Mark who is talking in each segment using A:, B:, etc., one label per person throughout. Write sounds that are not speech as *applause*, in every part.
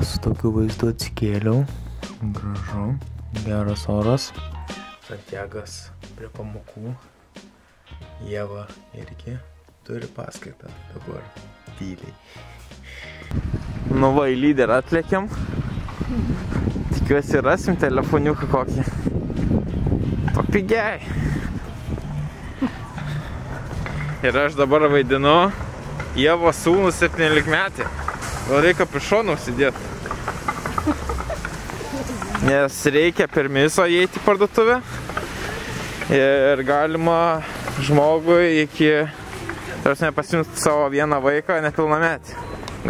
A: Su tokiu vaizdu atsikėliau. Gražu, geras oras. Santiagas prie pamokų. Jėva irgi turi paskaitą dabar tyliai. Nu va, į lyderį atlėkiam. Tikiuosi rasim telefoniuką kokį. Papigiai. Ir aš dabar vaidinu Jėvo sūnų 17 metį. Gal reikia prie šono užsidėti. Nes reikia per miso įeiti į parduotuvę. Ir galima žmogui iki, tarsi nepasimti savo vieną vaiką, nepilnametį.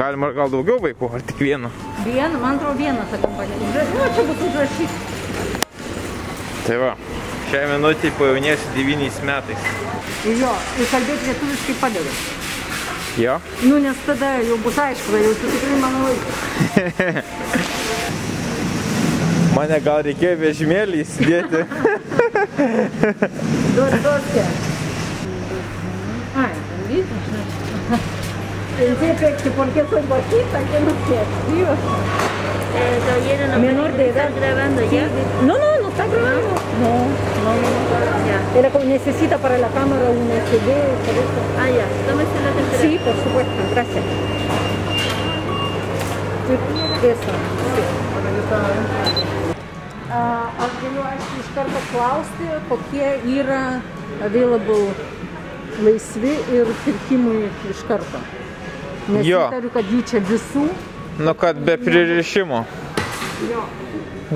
A: Galima gal daugiau vaikų, ar tik vieną.
B: Vieną, man atrodo, vieną tą kompaniją. Nu, čia bus užrašyti.
A: Tai va, šią minutį pajaunėsiu 9 metais.
B: Jo, ir kalbėti lietuviškai padeda.
A: Jo?
B: Nu, nes tada jau bus aišku, jau tu tikrai mano vaikas. *laughs*
A: Mane gal reikėjo vežimėlį įsidėti.
B: Dos, dos, ¿qué? Ay, bendito. Pensé que porque soy bajita, que no sé, Dios.
C: Eh, todavía no
B: Menor de edad.
C: ¿Estás grabando ya?
B: No, no está grabando. No, no, no.
C: Ya.
B: Era como necesita para la cámara un SD, por eso.
C: Ah, ya. Tómese la temperatura.
B: Sí, por supuesto, gracias. Eso, sí. A, Aš galiu aišku iš karto klausti, kokie yra available laisvi ir pirkimui iš karto. Nes
A: Jo.
B: įtariu, kad jų čia visų.
A: Nu, kad be pririšimo.
B: Jo.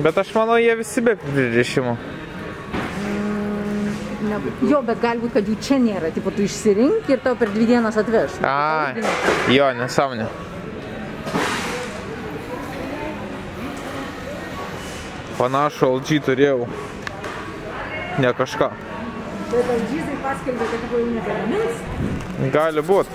A: Bet aš manau, jie visi be pririšimo.
B: Ne, jo, bet galbūt, kad jų čia nėra. Tipo, tu išsirink ir tau per dvi dienas atveš.
A: Ai, jo, nesąmonė. Panašu, LG turėjau. Ne kažką.
B: Bet Alžyzai paskelbė, kad jau nebegamins.
A: Gali būt.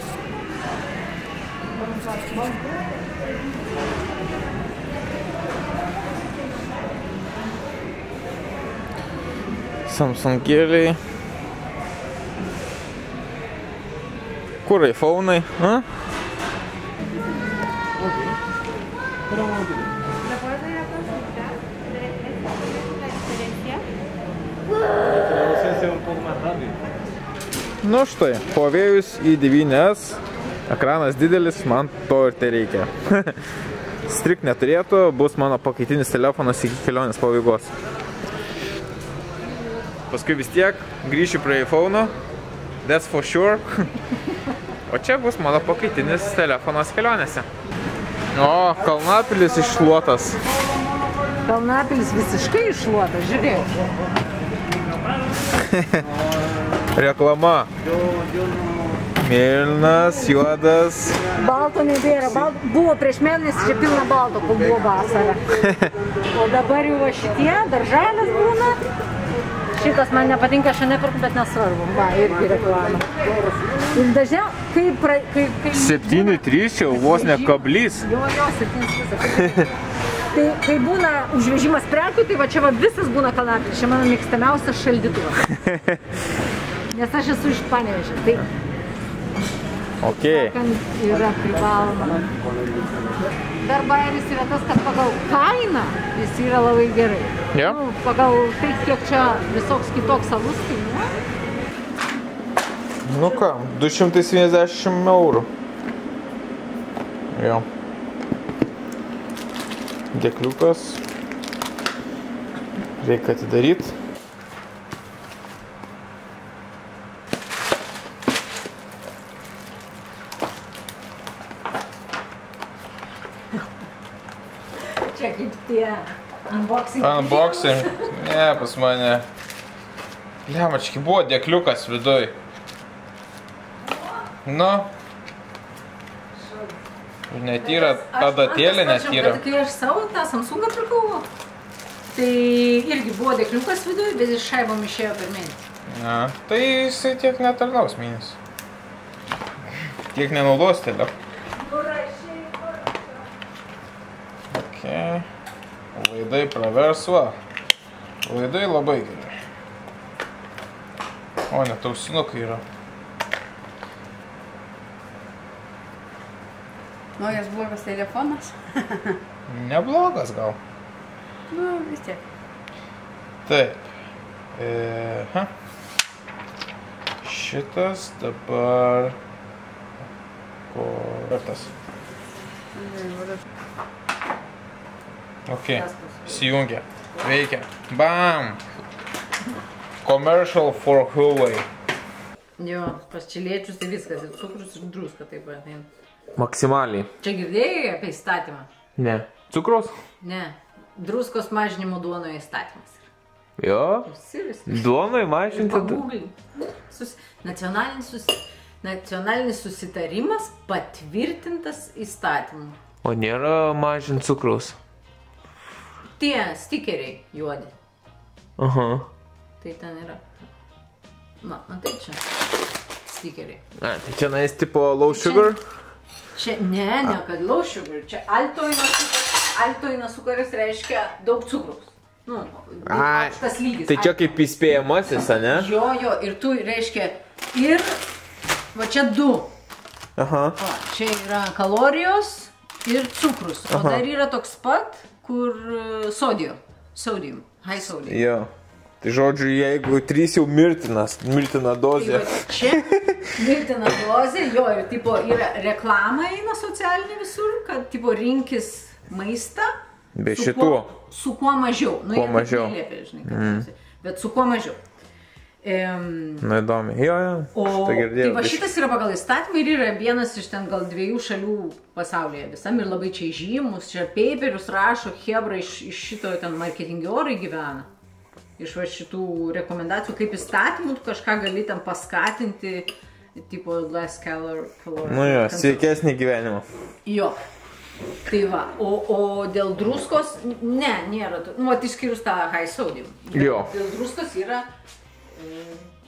A: Samsungėliai. Kur iPhone'ai? Nu štai, Huawei'us i9S, ekranas didelis, man to ir tai reikia. *laughs* Strik neturėtų, bus mano pakaitinis telefonas iki kelionės pabaigos. Paskui vis tiek grįšiu prie iPhone'o, that's for sure. O čia bus mano pakaitinis telefonas kelionėse. O, Kalnapilis iššluotas.
B: Kalnapilis visiškai iššluotas, žiūrėk. *laughs*
A: Reklama. Mėlynas, juodas.
B: Balto nebėra. Bal... Buvo prieš mėnesį čia pilna balto, kol buvo vasara. *laughs* O dabar jau šitie, dar žalias būna. Šitas man nepatinka, aš neperku, bet nesvarbu. Va, irgi reklama. Ir dažniau, kai, pra, kai, kai
A: 7-3 jau vos ne kablys.
B: Jo, jo, septynis visas. Tai kai būna užvežimas prekių, tai va čia va visas būna kalnapilis. Čia mano mėgstamiausias šaldytuvas. *laughs* Nes aš esu iš Panevežio. Tai
A: Ok.
B: kan yra privaloma. Dar bairis yra tas, kad pagal kainą jis yra labai gerai.
A: Jo?
B: Nu, pagal tai, kiek čia visoks kitoks alus kainuoja.
A: Nu ką, 270 eurų. Jo. Dėkliukas. Reikia atidaryti.
B: Čia kaip tie unboxing.
A: Unboxing. Ne, pas mane. Lemački buvo dėkliukas viduj. Nu. Netyra, adatėlė netyra.
B: Kai aš savo tą Samsungą pirkau, tai irgi buvo dėkliukas viduje, bet iš šaibom išėjo per mėnesį.
A: Na, tai jisai tiek netarnaus mėnesį. Tiek nenaudos telefoną. Okay. Laidai praversva. Laidai labai gerai. O, net ausinukai yra.
D: Naujas blogas telefonas. *laughs*
A: Neblogas gal.
D: Nu, vis tiek.
A: Taip. E, ha. Šitas dabar. Kur tas? Ok. Įsijungia. Veikia. Bam. Commercial for Huawei.
B: Jo, pas čiliečius tai viskas, ir cukrus, ir druska taip pat. eina.
A: Maksimaliai.
B: Čia girdėjai apie įstatymą?
A: Ne. Cukrus?
B: Ne. Druskos mažinimo duonoje įstatymas.
A: Jo. Duonai mažinti.
B: Sus... Nacionalinis, sus... Nacionalinis susitarimas patvirtintas įstatymu.
A: O nėra mažinti cukraus.
B: Tie stikeriai juodi.
A: Aha.
B: Tai ten yra. Na, matai čia. Stikeriai.
A: A, tai čia nais tipo low sugar?
B: Čia ne, ne, kad low sugar. Čia altoinas cukaras reiškia daug cukraus. Nu, aukštas lygis.
A: Tai čia kaip įspėjamasis, ne?
B: Jo, jo, ir tu reiškia ir va čia du.
A: Aha.
B: O, čia yra kalorijos ir cukrus. O
A: Aha.
B: dar yra toks pat, kur e, sodio. Sodium. High sodium.
A: Jo. Tai žodžiu, jeigu trys jau mirtinas, mirtina
B: Tai
A: dozė.
B: va čia mirtina dozė, jo, ir tipo yra reklama eina socialinė visur, kad tipo rinkis maistą.
A: Be
B: su
A: šitų.
B: Kuo, su kuo mažiau. Nu,
A: Kuo mažiau.
B: neliepia, žinai, mm. bet su kuo mažiau. Ehm,
A: Na įdomi. Jo, jo.
B: O tai
A: girdėjau.
B: va šitas yra pagal įstatymą ir yra vienas iš ten gal dviejų šalių pasaulyje visam ir labai čia žymus, čia paperius rašo, Hebra iš, iš šito ten marketingiorai gyvena. Iš va šitų rekomendacijų, kaip įstatymų kažką gali ten paskatinti, tipo less calor, calor.
A: Nu jo, sveikesnį gyvenimą.
B: Jo. Tai va, o, o dėl druskos, ne, nėra, nu, vat išskyrus tą high sodium.
A: Jo.
B: Dėl druskos yra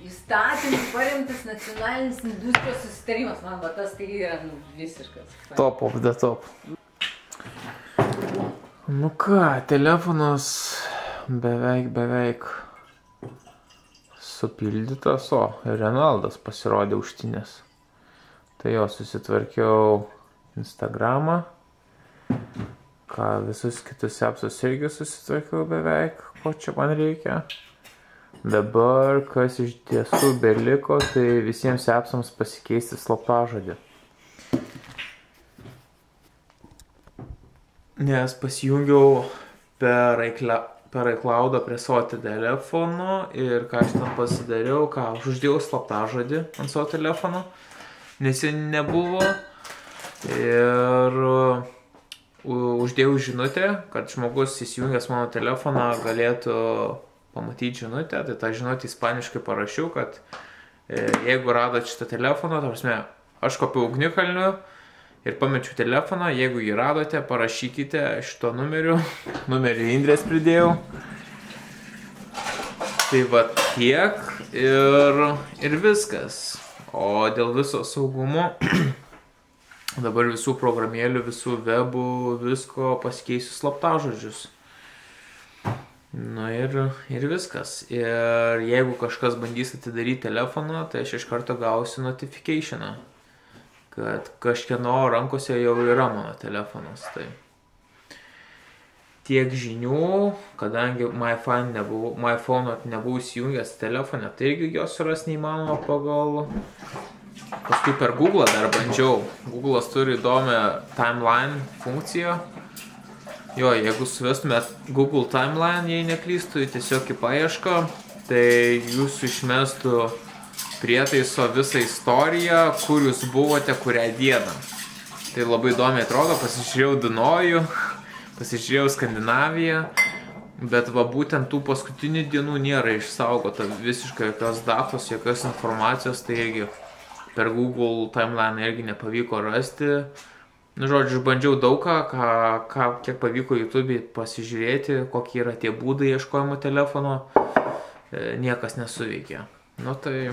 B: įstatymų paremtas nacionalinis industrijos susitarimas, man va tas tai yra nu, visiškas.
A: Top of the top. Nu ką, telefonas beveik, beveik supildytas, o Renaldas pasirodė užtinės. Tai jo, susitvarkiau Instagramą. Ką visus kitus apsus irgi susitvarkiau beveik, ko čia man reikia. Dabar, kas iš tiesų beliko, tai visiems apsams pasikeisti slaptažodį. Nes pasijungiau per, iCloudą prie savo telefono ir ką aš ten pasidariau, ką aš uždėjau slaptažodį ant savo telefono, nes jie nebuvo. Ir uždėjau žinutę, kad žmogus įsijungęs mano telefoną galėtų pamatyti žinutę, tai tą žinutę ispaniškai parašiau, kad e, jeigu radot šitą telefoną, ta prasme, aš kopiau ugnikalniu ir pamečiau telefoną, jeigu jį radote, parašykite šito numeriu, *laughs* numerį Indrės pridėjau. Tai va tiek ir, ir viskas. O dėl viso saugumo, *clears throat* dabar visų programėlių, visų webų, visko pasikeisiu slaptažodžius. Na ir, ir viskas. Ir jeigu kažkas bandys atidaryti telefoną, tai aš iš karto gausiu notificationą, kad kažkieno rankose jau yra mano telefonas. Tai tiek žinių, kadangi MyPhone nebuvau, MyPhone nebuvau įsijungęs telefone, tai irgi jos suras neįmanoma pagal... Paskui per Google dar bandžiau. Google'as turi įdomią timeline funkciją. Jo, jeigu suvestumėt Google timeline, jei neklystų, tiesiog į paiešką, tai jūsų išmestų prietaiso visą istoriją, kur jūs buvote kurią dieną. Tai labai įdomiai atrodo, pasižiūrėjau Dunojų, *laughs* pasižiūrėjau Skandinaviją, bet va būtent tų paskutinių dienų nėra išsaugota visiškai jokios datos, jokios informacijos, tai irgi per Google timeline irgi nepavyko rasti. Nu, žodžiu, bandžiau daug ką, ką, ką kiek pavyko YouTube pasižiūrėti, kokie yra tie būdai ieškojimo telefono, e, niekas nesuveikė. Nu tai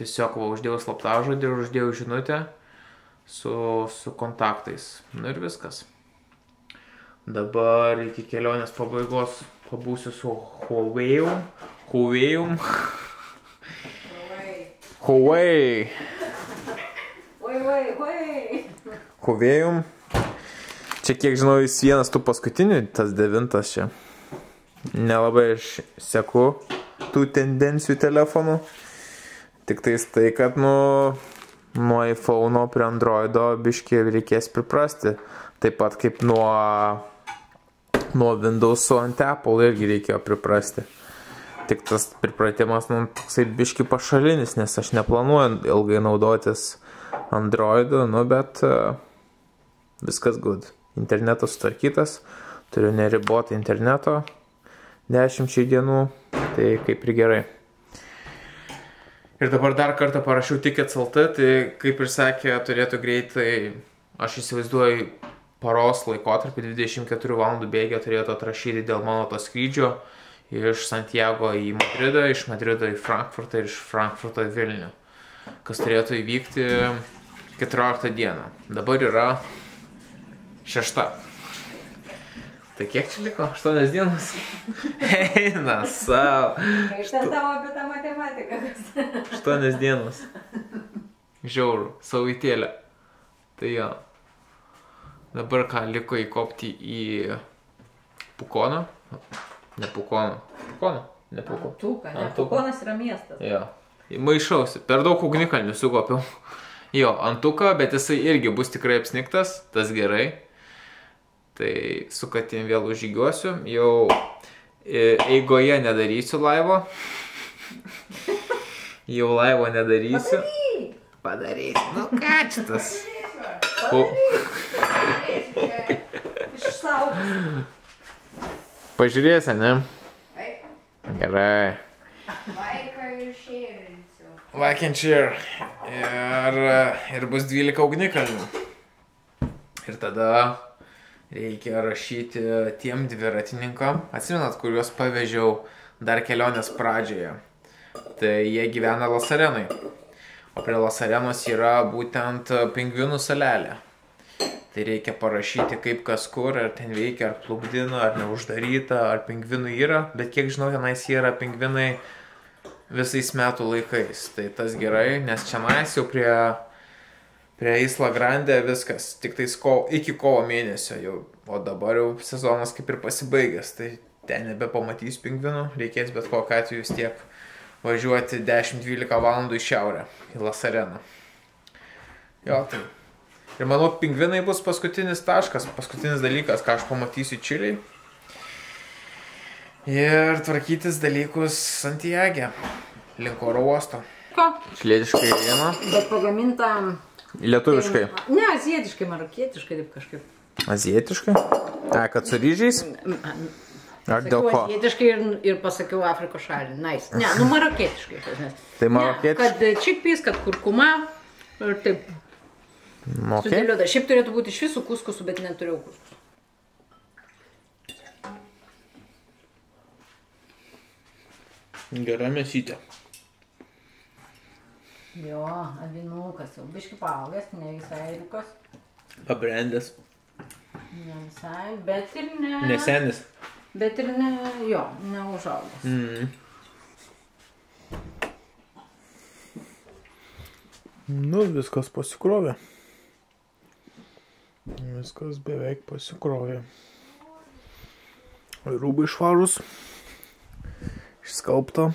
A: tiesiog va, uždėjau slaptažodį ir uždėjau žinutę su, su kontaktais. Nu ir viskas. Dabar iki kelionės pabaigos pabūsiu su Huawei. Huawei. Huawei. Huawei. Čia kiek žinau, jis vienas tų paskutinių, tas devintas čia. Nelabai aš seku tų tendencijų telefonų. Tik tais tai, kad nu, nuo iPhone prie Androido biški reikės priprasti. Taip pat kaip nuo, nuo Windows ant Apple irgi reikėjo priprasti. Tik tas pripratimas, nu, toksai biški pašalinis, nes aš neplanuoju ilgai naudotis Androidu, nu, bet uh, viskas good. Internetas sutvarkytas, turiu neribotą interneto 10 dienų, tai kaip ir gerai. Ir dabar dar kartą parašiau Tickets LT, tai kaip ir sakė, turėtų greitai, aš įsivaizduoju, paros laikotarpį 24 valandų bėgę turėtų atrašyti dėl mano to skrydžio iš Santiago į Madridą, iš Madrido į Frankfurtą ir iš Frankfurto į Vilnių, kas turėtų įvykti 14 dieną. Dabar yra šešta. Tai kiek čia liko? 8 dienas? *laughs* Eina savo.
B: Kaip ten tavo apie tą matematiką?
A: 8 dienas. Žiaurų, savaitėlę. Tai jo. Dabar ką liko įkopti į Pukoną. Ne Pukoną. Pukoną? Ne Pukoną.
B: Antuka, ne? Pukonas yra miestas.
A: Jo. Maišausi. Per daug ugnikalnių sukopiau. Jo, antuką, bet jisai irgi bus tikrai apsniktas. Tas gerai. Tai su katėm vėl užžygiuosiu. Jau e, eigoje nedarysiu laivo. Jau laivo nedarysiu. Padarysiu. Nu ką čia tas? Pažiūrėsi, ne? Gerai. Like and share. Ir, ir bus 12 ugnikalnių. Ir tada reikia rašyti tiem dviratininkam. Atsimenat, kuriuos pavežiau dar kelionės pradžioje. Tai jie gyvena Lasarenai. O prie Lasarenos yra būtent pingvinų salelė. Tai reikia parašyti kaip kas kur, ar ten veikia, ar plukdina, ar neuždaryta, ar pingvinų yra. Bet kiek žinau, tenais yra pingvinai visais metų laikais. Tai tas gerai, nes čia nais jau prie, prie Isla Grande viskas, tik tais ko, iki kovo mėnesio jau, o dabar jau sezonas kaip ir pasibaigęs, tai ten nebepamatys pingvinų, reikės bet kokiu atveju vis tiek važiuoti 10-12 valandų į šiaurę, į Lasareną. Jo, tai. Ir manau, pingvinai bus paskutinis taškas, paskutinis dalykas, ką aš pamatysiu Čiliai. Ir tvarkytis dalykus Santiagė, link oro uosto.
B: Ko?
A: Šlėdiškai viena.
B: Bet pagaminta...
A: Lietuviškai.
B: Ne, azietiškai, marokietiškai, taip kažkaip.
A: Azietiškai. A, kad su ryžiais? Ar dėl
B: Sakiau
A: ko?
B: azietiškai ir, ir pasakiau Afrikos šalį. Nice. Ne, nu marokietiškai.
A: Tai
B: Ne,
A: marokietiškai.
B: Kad čikpys, kad kurkuma. Ir taip.
A: Nu, Okay.
B: Sudėliota. Šiaip turėtų būti iš visų kuskusų, bet neturėjau kuskusų.
A: Gera mėsytė.
B: Jo, avinukas jau biški paaugęs, ne visai ėriukas.
A: Pabrendęs.
B: Ne visai, bet ir ne.
A: Nesenis.
B: Bet ir ne, jo, neužaugęs.
A: Mm. Nu, viskas pasikrovė. Viskas beveik pasikrovė. Rūbai švarus. Išskalbta.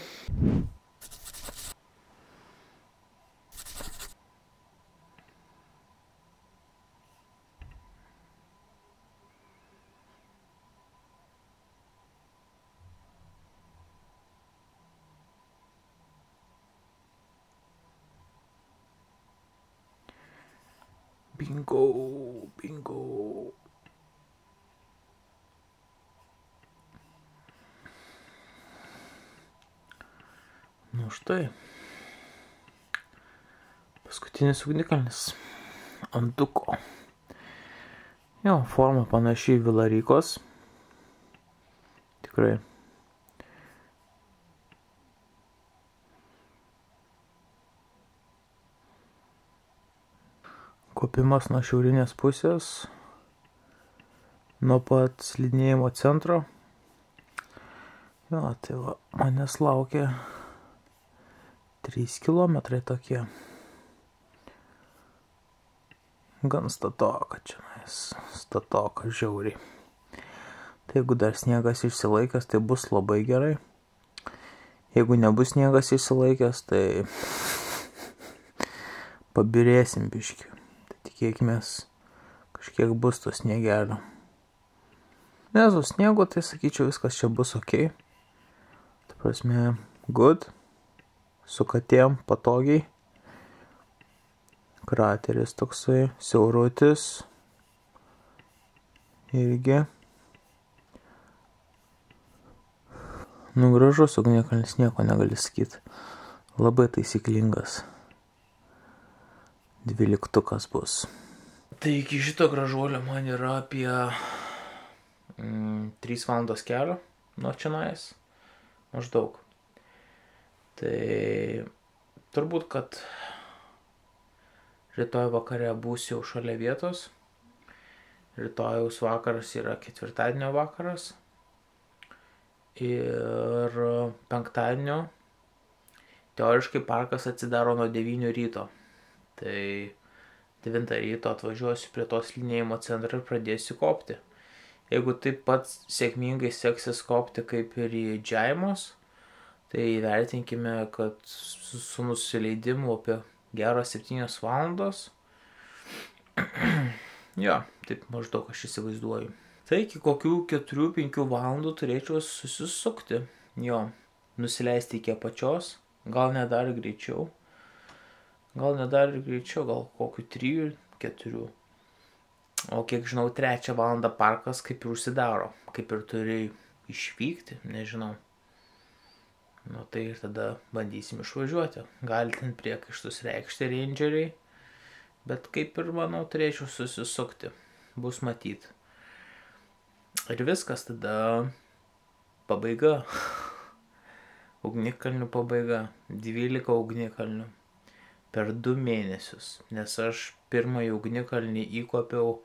A: Štai. Paskutinis ugnikalnis. Antuko. Jo, forma panaši į Vilarykos. Tikrai. Kopimas nuo šiaurinės pusės, nuo pat slidinėjimo centro. Jo, tai va, manęs laukia 3 km tokie. gan statoka čia, statoka žiauriai. Tai jeigu dar sniegas išsilaikęs, tai bus labai gerai. Jeigu nebus sniegas išsilaikęs, tai *laughs* pabirėsim biški. Tai tikėkime, kažkiek bus to sniegelio. Nes su sniegu, tai sakyčiau, viskas čia bus ok. Tai prasme, good. Su katėm patogiai. Krateris toksai, siaurutis. Irgi. Nu, gražus ugnikalnis nieko negali sakyti. Labai taisyklingas. Dvyliktukas bus. Tai iki šito gražuolio man yra apie mm, 3 valandos kelio nuo čionais. Maždaug. Tai turbūt, kad rytoj vakare būsiu jau šalia vietos. Rytojaus vakaras yra ketvirtadienio vakaras. Ir penktadienio teoriškai parkas atsidaro nuo 9 ryto. Tai 9 ryto atvažiuosiu prie tos linėjimo centro ir pradėsiu kopti. Jeigu taip pat sėkmingai seksis kopti kaip ir į džiaimus, tai įvertinkime, kad su, su nusileidimu apie gerą 7 valandos. *clears throat* jo, taip maždaug aš įsivaizduoju. Tai iki kokių 4-5 valandų turėčiau susisukti. Jo, nusileisti iki apačios, gal net dar greičiau. Gal net dar greičiau, gal kokių 3-4. O kiek žinau, trečią valandą parkas kaip ir užsidaro, kaip ir turi išvykti, nežinau. Nu tai tada bandysim išvažiuoti. Gali ten priekaištus reikšti rangeriai, bet kaip ir manau turėčiau susisukti. Bus matyt. Ir viskas tada pabaiga. *laughs* Ugnikalnių pabaiga. 12 ugnikalnių. Per du mėnesius. Nes aš pirmąjį ugnikalnį įkopiau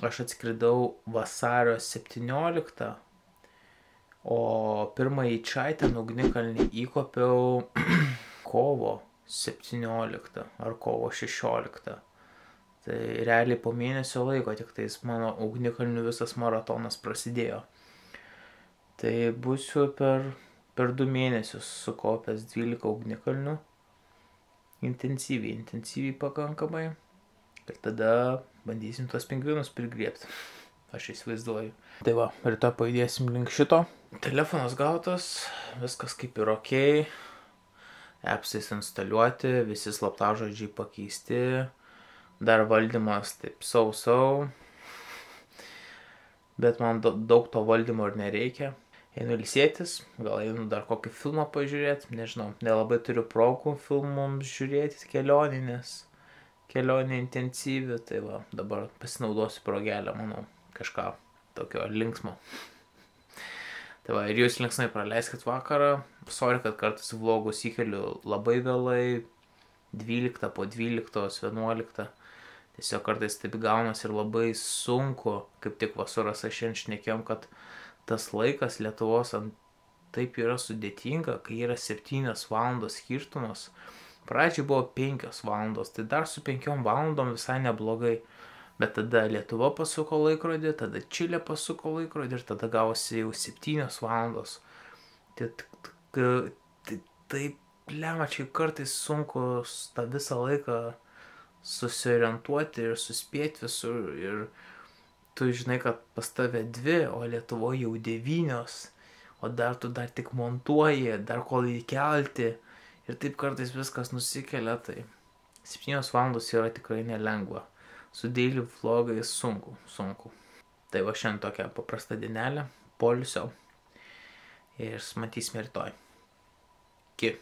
A: aš atskridau vasario 17, o pirmąjį Čaitę ugnikalnį įkopiau *clears throat* kovo 17 ar kovo 16. Tai realiai po mėnesio laiko tik tais mano ugnikalnių visas maratonas prasidėjo. Tai būsiu per, per du mėnesius sukopęs 12 ugnikalnių. Intensyviai, intensyviai pakankamai. Ir tada bandysim tuos pingvinus prigriebti. *laughs* Aš įsivaizduoju. Tai va, rytoj pajudėsim link šito. Telefonas gautas, viskas kaip ir ok. Appsais instaliuoti, visi slaptažodžiai pakeisti. Dar valdymas taip sausau. Bet man daug to valdymo ir nereikia. Einu ilsėtis, gal einu dar kokį filmą pažiūrėti, nežinau, nelabai turiu progų filmums žiūrėti kelioninės kelionė intensyvi, tai va, dabar pasinaudosiu progelę, manau, kažką tokio linksmo. Tai va, ir jūs linksmai praleiskit vakarą. Sorry, kad kartais vlogus įkeliu labai vėlai, 12 po 12, 11. Tiesiog kartais taip gaunas ir labai sunku, kaip tik vasuras aš šiandien šnekėjom, kad tas laikas Lietuvos ant taip yra sudėtinga, kai yra 7 valandos skirtumas. Pradžiai buvo 5 valandos, tai dar su 5 valandom visai neblogai. Bet tada Lietuva pasuko laikrodį, tada Čilė pasuko laikrodį ir tada gavosi jau 7 valandos. Tai taip lemačiai kartais sunku tą visą laiką susiorientuoti ir suspėti visur. Ir tu žinai, kad pas tave dvi, o Lietuvoje jau devynios. O dar tu dar tik montuoji, dar kol įkelti. Ir taip kartais viskas nusikelia, tai 7 valandos yra tikrai nelengva. Su daily vlogais sunku, sunku. Tai va šiandien tokia paprasta dienelė, polisio. Ir matysime rytoj. Iki.